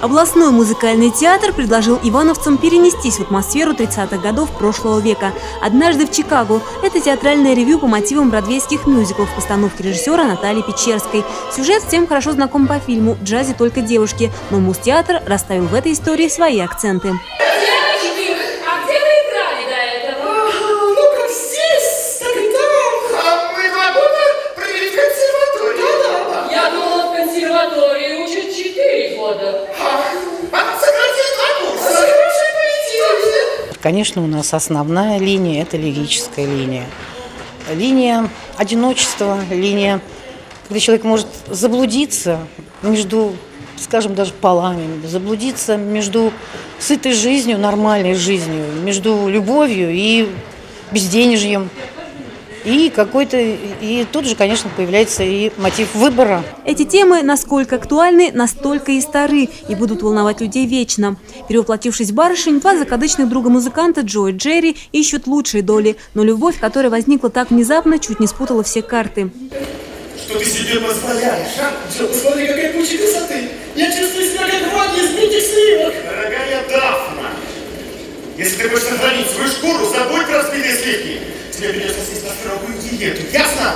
Областной музыкальный театр предложил ивановцам перенестись в атмосферу 30-х годов прошлого века. «Однажды в Чикаго» – это театральное ревью по мотивам бродвейских мюзиклов в постановке режиссера Натальи Печерской. Сюжет всем хорошо знаком по фильму «В джазе только девушки», но Муз-театр расставил в этой истории свои акценты. Года. Конечно, у нас основная линия – это лирическая линия. Линия одиночества, линия, когда человек может заблудиться между, скажем, даже полами, заблудиться между сытой жизнью, нормальной жизнью, между любовью и безденежьем. И какой-то, и тут же, конечно, появляется и мотив выбора. Эти темы насколько актуальны, настолько и стары, и будут волновать людей вечно. Перевоплотившись в барышень, два закадычных друга музыканта Джо и Джерри ищут лучшие доли, но любовь, которая возникла так внезапно, чуть не спутала все карты. Что ты себе позволяешь, а? Джо, посмотри, какая куча красоты. Я чувствую себя как вроде из диких сливок. Дорогая Дафна, если ты хочешь сохранить свою шкуру, забудь про разбитые сливки. Тебе придется съесть на строгую диету, ясно?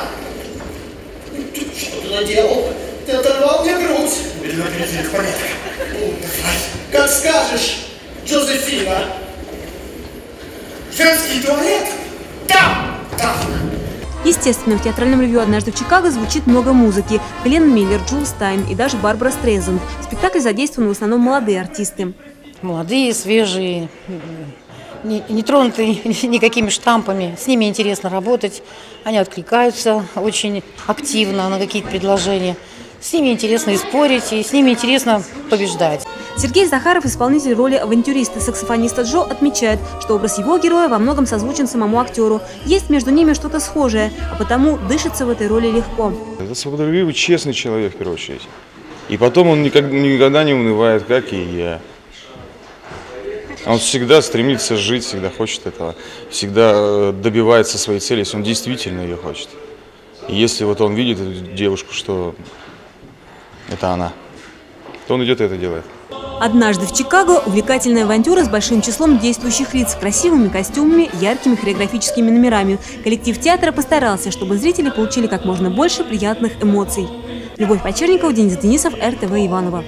Что ты наделал? Ты оторвал мне грудь. Или в порядок. Как скажешь, Джозефина. Женский туалет? Да! Дафна! Естественно, в театральном ревью «Однажды в Чикаго» звучит много музыки. Глен Миллер, Джул Стайн и даже Барбара Стрейзенд. В спектакле задействованы в основном молодые артисты. Молодые, свежие, не, не тронутые никакими штампами. С ними интересно работать. Они откликаются очень активно на какие-то предложения. С ними интересно и спорить, и с ними интересно побеждать. Сергей Захаров, исполнитель роли авантюриста-саксофониста Джо, отмечает, что образ его героя во многом созвучен самому актеру. Есть между ними что-то схожее, а потому дышится в этой роли легко. Это свободолюбивый, честный человек, в первую очередь. И потом он никогда, никогда не унывает, как и я. Он всегда стремится жить, всегда хочет этого, всегда э, добивается своей цели, если он действительно ее хочет. И если вот он видит эту девушку, что это она, то он идет и это делает. Однажды в Чикаго увлекательная авантюра с большим числом действующих лиц, красивыми костюмами, яркими хореографическими номерами. Коллектив театра постарался, чтобы зрители получили как можно больше приятных эмоций. Любовь Почерникова, Денис Денисов, РТВ Иванова.